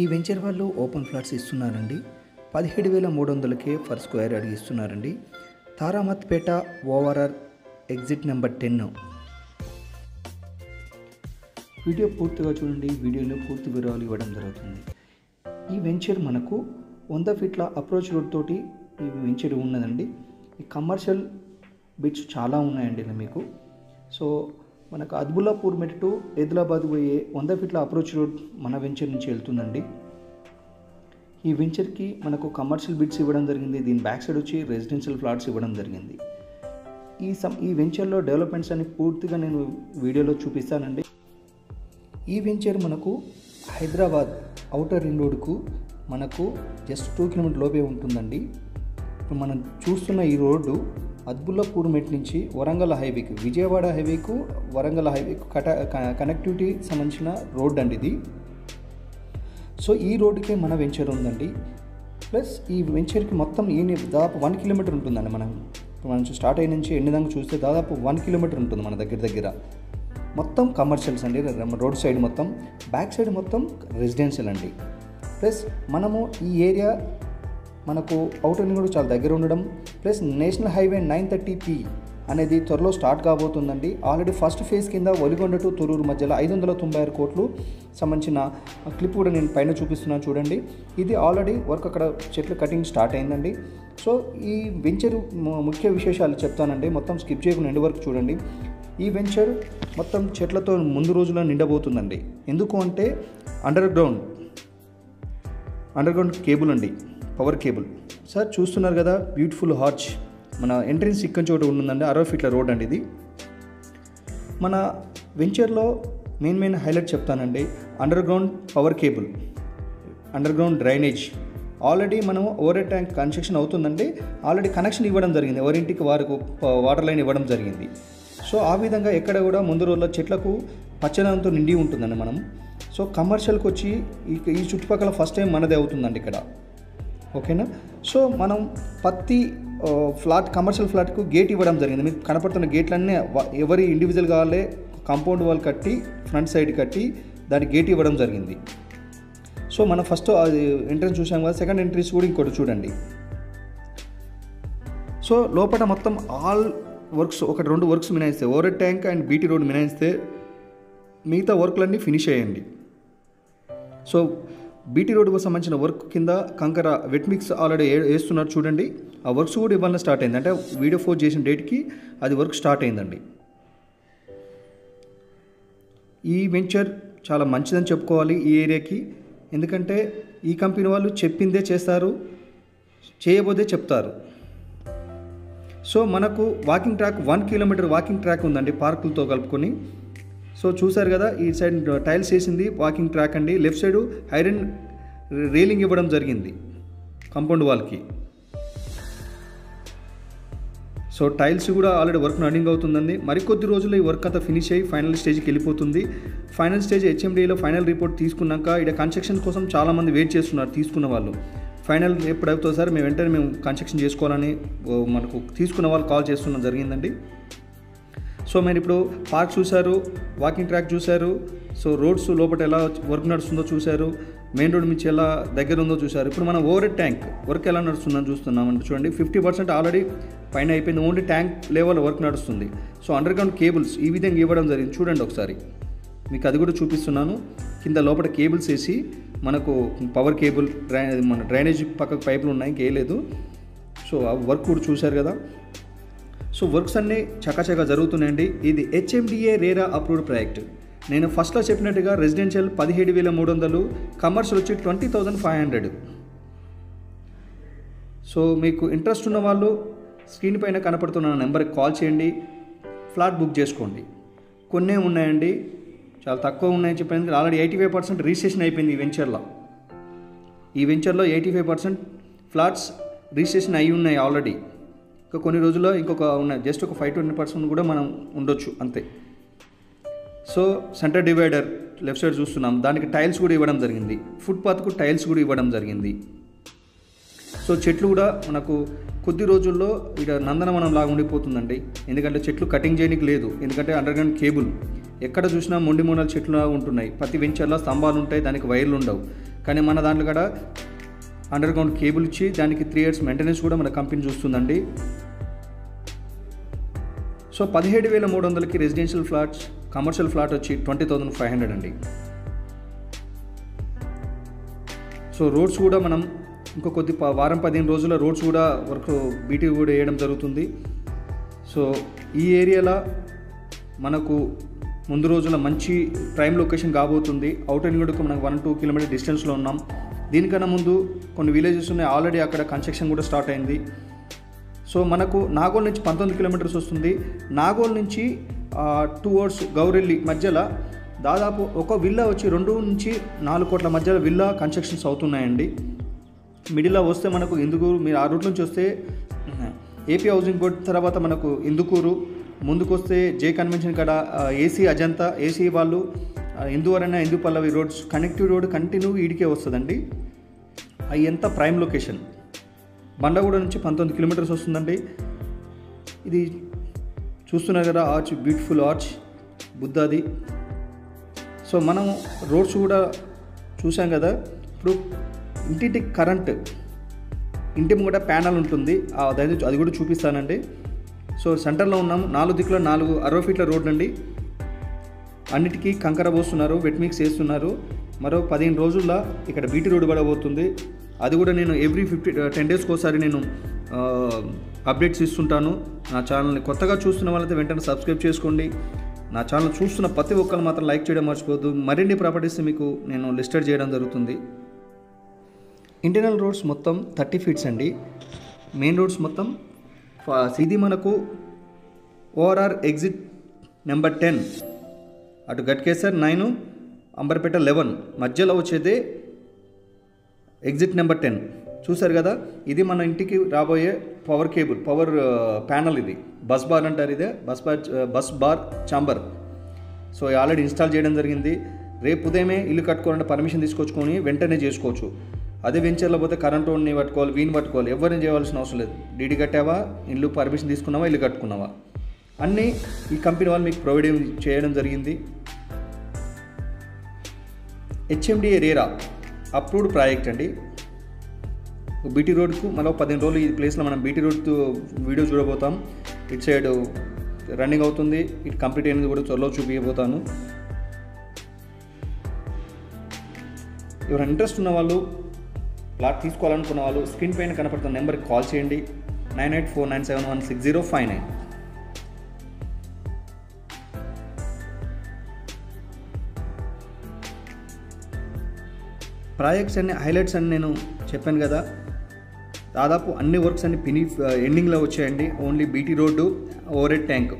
ఈ వెంచర్ వాళ్ళు open flats ఇస్తున్నారండి. పదిహేడు వేల మూడు వందలకే ఫర్ స్క్వేర్ అడిగి ఇస్తున్నారండి. Taramatpet overall exit number ten. Video పూర్తిగా చూడండి. వీడియోలో పూర్తి వివరాలు ఇవ్వడం జరుగుతుంది. ఈ వెంచర్ మనకు వంద ఫీట్ల అప్రోచ్ రోడ్ తోటి ఈ వెంచర్ ఉన్నదండి. ఈ కమర్షియల్ బిట్స్ చాలా ఉన్నాయండి ఇలా మీకు. సో మనకు అద్బుల్లాపూర్ మెట్ టు పోయే వంద ఫీట్ల అప్రోచ్ రోడ్ మన వెంచర్ నుంచి వెళ్తుందండి. ఈ వెంచర్కి మనకు కమర్షియల్ బిట్స్ ఇవ్వడం జరిగింది దీని బ్యాక్ సైడ్ వచ్చి రెసిడెన్షియల్ ఫ్లాట్స్ ఇవ్వడం జరిగింది. ఈ సం ఈ వెంచర్లో డెవలప్మెంట్స్ అని పూర్తిగా నేను వీడియోలో చూపిస్తానండి. ఈ వెంచర్ మనకు హైదరాబాద్ అవుటర్ రింగ్ రోడ్కు మనకు జస్ట్ టూ కిలోమీటర్ లోపే ఉంటుందండి. ఇప్పుడు మనం చూస్తున్న ఈ రోడ్డు అద్బుల్లాపూర్ మెట్ నుంచి వరంగల్ హైవేకి విజయవాడ హైవేకు వరంగల్ హైవేకు కట కనెక్టివిటీ సంబంధించిన రోడ్ అండి ఇది. సో ఈ రోడ్డుకే మన వెంచర్ ఉందండి. ప్లస్ ఈ వెంచర్కి మొత్తం ఏ దాదాపు వన్ కిలోమీటర్ ఉంటుందండి మనం. మనం స్టార్ట్ అయిన నుంచి ఎన్ని దాకా చూస్తే దాదాపు వన్ కిలోమీటర్ ఉంటుంది మన దగ్గర దగ్గర. మొత్తం కమర్షియల్స్ అండి రోడ్ సైడ్ మొత్తం. బ్యాక్ సైడ్ మొత్తం రెసిడెన్షియల్ అండి. ప్లస్ మనము ఈ ఏరియా మనకు అవుటర్ కూడా చాలా దగ్గర ఉండడం plus national highway nine thirty P అనేది త్వరలో స్టార్ట్ కాబోతుందండి. ఆల్రెడీ ఫస్ట్ ఫేజ్ కింద ఒలిగొండ టు తొరూరు మధ్యలో ఐదు వందల తొంభై ఆరు కోట్లు సంబంధించిన క్లిప్ కూడా నేను పైన చూపిస్తున్నాను చూడండి. ఇది ఆల్రెడీ వర్క్ అక్కడ చెట్లు కటింగ్ స్టార్ట్ అయిందండి. సో ఈ వెంచర్ ముఖ్య విశేషాలు చెప్తానండి. మొత్తం స్కిప్ చేయకుండా ఎండ్ వరకు చూడండి. ఈ వెంచర్ మొత్తం చెట్లతో ముందు రోజుల్లో నిండబోతుందండి. ఎందుకు అంటే underground underground cable అండి. Power cable. సార్ చూస్తున్నారు కదా బ్యూటిఫుల్ హార్చ్. మన ఎంట్రన్స్ ఇక్కడ చోట ఉంటుందండి అరవై ఫీట్ల రోడ్ అండి ఇది. మన వెంచర్లో మెయిన్ మెయిన్ హైలైట్ చెప్తానండి underground power cable underground drainage already మనం ఓవర్ ట్యాంక్ కన్స్ట్రక్షన్ అవుతుందండి ఆల్రెడీ కనెక్షన్ ఇవ్వడం జరిగింది ఎవరింటికి వారికి వాటర్ లైన్ ఇవ్వడం జరిగింది. సో ఆ విధంగా ఎక్కడ కూడా ముందు రోజుల్లో చెట్లకు పచ్చదనంతో నిండి ఉంటుందండి మనం. సో కమర్షియల్కి వచ్చి ఈ ఈ చుట్టుపక్కల ఫస్ట్ టైం మనదే అవుతుందండి ఇక్కడ. ఓకేనా? సో మనం పత్తి ఫ్లాట్ కమర్షియల్ ఫ్లాట్కు గేట్ ఇవ్వడం జరిగింది. మీకు కనపడుతున్న గేట్లన్నీ ఎవరి ఇండివిజువల్ కావాలే కాంపౌండ్ వాల్ కట్టి ఫ్రంట్ సైడ్ కట్టి దానికి గేట్ ఇవ్వడం జరిగింది. సో మనం ఫస్ట్ అది ఎంట్రన్స్ చూసాం కదా సెకండ్ ఎంట్రీస్ కూడా ఇంకోటి చూడండి. సో లోపల మొత్తం ఆల్ వర్క్స్ ఒకటి రెండు works మినాయిస్తే over tank and BT road మినాయిస్తే మిగతా వర్క్లన్నీ ఫినిష్ అయ్యండి. సో బీటీ రోడ్కు సంబంధించిన వర్క్ కింద కంకర వెట్ మిక్స్ ఆల్రెడీ వేస్తున్నారు చూడండి. ఆ వర్క్స్ కూడా ఇవ్వాలని స్టార్ట్ అయింది. అంటే వీడియో ఫోర్ చేసిన డేట్కి అది వర్క్ స్టార్ట్ అయిందండి. ఈ వెంచర్ చాలా మంచిదని చెప్పుకోవాలి ఈ ఏరియాకి. ఎందుకంటే ఈ కంపెనీ వాళ్ళు చెప్పిందే చేస్తారు చేయబోదే చెప్తారు. సో మనకు walking track one kilometre walking track ఉందండి పార్కులతో కలుపుకొని. సో చూసారు కదా ఈ సైడ్ టైల్స్ వేసింది వాకింగ్ ట్రాక్ అండి. లెఫ్ట్ సైడ్ ఐరన్ రీలింగ్ ఇవ్వడం జరిగింది కాంపౌండ్ వాల్కి. సో టైల్స్ కూడా ఆల్రెడీ వర్క్ రన్నింగ్ అవుతుందండి. మరికొద్ది రోజుల్లో ఈ వర్క్ అంతా ఫినిష్ అయ్యి ఫైనల్ స్టేజ్కి వెళ్ళిపోతుంది. ఫైనల్ స్టేజ్ హెచ్ఎండిలో ఫైనల్ రిపోర్ట్ తీసుకున్నాక ఇక్కడ కన్స్ట్రక్షన్ కోసం చాలామంది వెయిట్ చేస్తున్నారు తీసుకున్న వాళ్ళు. ఫైనల్ ఎప్పుడు అవుతుంది సార్ మేము వెంటనే మేము కన్స్ట్రక్షన్ చేసుకోవాలని మనకు తీసుకున్న వాళ్ళు కాల్ చేస్తున్న జరిగిందండి. సో మీరు ఇప్పుడు పార్క్ చూశారు వాకింగ్ ట్రాక్ చూశారు సో రోడ్స్ లోపల ఎలా వర్క్ నడుస్తుందో చూశారు మెయిన్ రోడ్ నుంచి ఎలా దగ్గర ఉందో చూశారు. ఇప్పుడు మనం ఓవర్ ట్యాంక్ వర్క్ ఎలా నడుస్తుందని చూస్తున్నాం అంటే చూడండి ఫిఫ్టీ పర్సెంట్ ఆల్రెడీ పైన అయిపోయింది. ఓన్లీ ట్యాంక్ లెవెల్ వర్క్ నడుస్తుంది. సో అండర్ గ్రౌండ్ కేబుల్స్ ఈ విధంగా ఇవ్వడం జరిగింది. చూడండి ఒకసారి. మీకు అది కూడా చూపిస్తున్నాను. కింద లోపల కేబుల్స్ వేసి మనకు పవర్ కేబుల్ డ్రై మన డ్రైనేజ్ పక్కకు పైపులు ఉన్నాయి ఇంకేలేదు సో ఆ వర్క్ కూడా చూశారు కదా. సో వర్క్స్ అన్నీ చకాచకా జరుగుతున్నాయండి. ఇది హెచ్ఎండిఏ రేరా అప్రూవ్డ్ ప్రాజెక్ట్. నేను ఫస్ట్లో చెప్పినట్టుగా రెసిడెన్షియల్ పదిహేడు వేల మూడు వందలు కమర్షియల్ వచ్చి twenty thousand five hundred. So మీకు ఇంట్రెస్ట్ ఉన్న వాళ్ళు స్క్రీన్ పైన కనపడుతున్న నెంబర్కి కాల్ చేయండి. ఫ్లాట్ బుక్ చేసుకోండి. కొన్నే ఉన్నాయండి. చాలా తక్కువ ఉన్నాయని చెప్పింది already eighty five percent registration అయిపోయింది ఈ వెంచర్లో. ఈ వెంచర్లో eighty five percent flats registration అయి ఉన్నాయి ఆల్రెడీ. ఇంకా కొన్ని రోజుల్లో ఇంకొక ఉన్నాయి జస్ట్ ఒక ఫైవ్ ట్వంటీ పర్సెంట్ కూడా మనం ఉండొచ్చు అంతే. So centre divider left side చూస్తున్నాం. దానికి టైల్స్ కూడా ఇవ్వడం జరిగింది. ఫుట్పాత్కు టైల్స్ కూడా ఇవ్వడం జరిగింది. సో చెట్లు కూడా మనకు కొద్ది రోజుల్లో ఇక నందనవనం లాగా ఉండిపోతుందండి. ఎందుకంటే చెట్లు కటింగ్ చేయడానికి లేదు. ఎందుకంటే అండర్గ్రౌండ్ కేబుల్ ఎక్కడ చూసినా మొండి మొండల చెట్లు ఉంటున్నాయి. ప్రతి వెంచర్లో స్తంభాలు ఉంటాయి దానికి వైర్లు ఉండవు కానీ మన దాంట్లో కూడా అండర్ గ్రౌండ్ కేబుల్ ఇచ్చి దానికి త్రీ ఇయర్స్ మెయింటెనెన్స్ కూడా మన కంపెనీ చూస్తుందండి. సో పదిహేడు వేల మూడు వందలకి రెసిడెన్షియల్ ఫ్లాట్స్ కమర్షియల్ ఫ్లాట్ వచ్చి ట్వంటీ థౌజండ్ ఫైవ్ హండ్రెడ్ అండి. సో రోడ్స్ కూడా మనం ఇంకో కొద్ది ప- వారం పదిహేను రోజుల రోడ్స్ కూడా వర్క్ బీటీ కూడా వేయడం జరుగుతుంది. సో ఈ ఏరియాలో మనకు ముందు రోజున మంచి ప్రైమ్ లొకేషన్ కాబోతుంది. అవుటర్ కూడా మనకు వన్ టూ కిలోమీటర్ డిస్టెన్స్లో ఉన్నాం. దీనికన్నా ముందు కొన్ని విలేజెస్ ఉన్నాయి. ఆల్రెడీ అక్కడ కన్స్ట్రక్షన్ కూడా స్టార్ట్ అయింది. సో మనకు నాగోల్ నుంచి పంతొమ్మిది కిలోమీటర్స్ వస్తుంది. నాగోల్ నుంచి టూ అవర్స్ గౌరెల్లి మధ్యలో దాదాపు ఒక విల్లా వచ్చి రెండు నుంచి నాలుగు కోట్ల మధ్యలో విల్లా కన్స్ట్రక్షన్స్ అవుతున్నాయండి. మిడిల్లో వస్తే మనకు ఇందుకూరు మీరు ఆ రూట్ నుంచి వస్తే ఏపీ హౌసింగ్ బోర్డ్ తర్వాత మనకు ఇందుకూరు. ముందుకు వస్తే జే కన్వెన్షన్ కాడ ఏసీ అజంతా ఏసీ వాళ్ళు ఆ, ఎందు Pallavi roads connective road continue ఈడికే వస్తుందండి? అవి ఎంత ప్రైమ్ లొకేషన్ బండగూడ నుంచి పంతొమ్మిది కిలోమీటర్స్ వస్తుందండి. ఇది చూస్తున్నారు కదా ఆర్చ్ బ్యూటిఫుల్ ఆర్చ్ బుద్ధాది. సో మనం రోడ్స్ కూడా చూసాం కదా ఇప్పుడు ఇంటింటికి కరెంట్ ఇంటి ముంగట ప్యానల్ ఉంటుంది. అది అది కూడా చూపిస్తానండి. సో సెంటర్లో ఉన్నాము నాలుగు దిక్కులో నాలుగు అరవై ఫీట్ల రోడ్లు అండి అన్నిటికీ కంకర పోస్తున్నారు వెట్ మిక్స్ చేస్తున్నారు. మరో పదిహేను రోజుల్లో ఇక్కడ బీటీ రోడ్డు పడబోతుంది. అది కూడా నేను ఎవ్రీ ఫిఫ్టీ టెన్ డేస్కి ఒకసారి నేను uh, అప్డేట్స్ ఇస్తుంటాను. నా ఛానల్ని కొత్తగా చూస్తున్న వాళ్ళైతే వెంటనే సబ్స్క్రైబ్ చేసుకోండి. నా ఛానల్ చూస్తున్న ప్రతి ఒక్కరు మాత్రం లైక్ చేయడం మర్చిపోవద్దు. మరిన్ని ప్రాపర్టీస్ మీకు నేను లిస్టెడ్ చేయడం జరుగుతుంది. ఇంటర్నల్ రోడ్స్ మొత్తం థర్టీ ఫీట్స్ అండి. మెయిన్ రోడ్స్ మొత్తం uh, ఫ- ఇది మనకు ఓఆర్ఆర్ ఎగ్జిట్ నెంబర్ టెన్ అటు గట్కేసర్ నైన్ అంబర్పేట లెవెన్. మధ్యలో వచ్చేది ఎగ్జిట్ నెంబర్ టెన్. చూసారు కదా ఇది మన ఇంటికి రాబోయే పవర్ కేబుల్ పవర్ ప్యానల్ ఇది. బస్ బార్ అంటారు ఇదే bus bar bus bar chamber. So already install చేయడం జరిగింది. రేపు ఉదయమే ఇల్లు కట్టుకోవాలంటే పర్మిషన్ తీసుకొచ్చుకొని వెంటనే చేసుకోవచ్చు. అదే వెంచర్లో పోతే కరెంట్ ఓన్ని పట్టుకోవాలి వీని పట్టుకోవాలి ఎవరిని చేయవలసిన అవసరం లేదు. డీడీ కట్టావా? ఇల్లు పర్మిషన్ తీసుకున్నావా? ఇల్లు కట్టుకున్నావా? అన్నీ ఈ కంపెనీ వాళ్ళు మీకు ప్రొవైడ్ చేయడం జరిగింది. హెచ్ఎండిఏ రేరా అప్రూవ్డ్ ప్రాజెక్ట్ అండి. బీటీ రోడ్కు మరో పదిహేను రోజులు ఈ ప్లేస్లో మనం బీటీ రోడ్ వీడియో చూడబోతాం. ఇటు సైడ్ రన్నింగ్ అవుతుంది. ఇటు కంప్లీట్ అయినది కూడా త్వరలో చూపించబోతాను ఎవరైనా ఇంట్రెస్ట్ ఉన్న వాళ్ళు ప్లాట్ తీసుకోవాలనుకున్న వాళ్ళు స్క్రీన్ పైన కనపడుతున్న నెంబర్కి కాల్ చేయండి. Nine eight four nine seven one six zero five nine. Projects అన్ని హైలైట్స్ అని నేను చెప్పాను కదా. దాదాపు అన్ని వర్క్స్ అన్ని ఫిని ఎండింగ్లో వచ్చాయండి. Only BT road overhead tank.